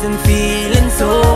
wasn't feeling so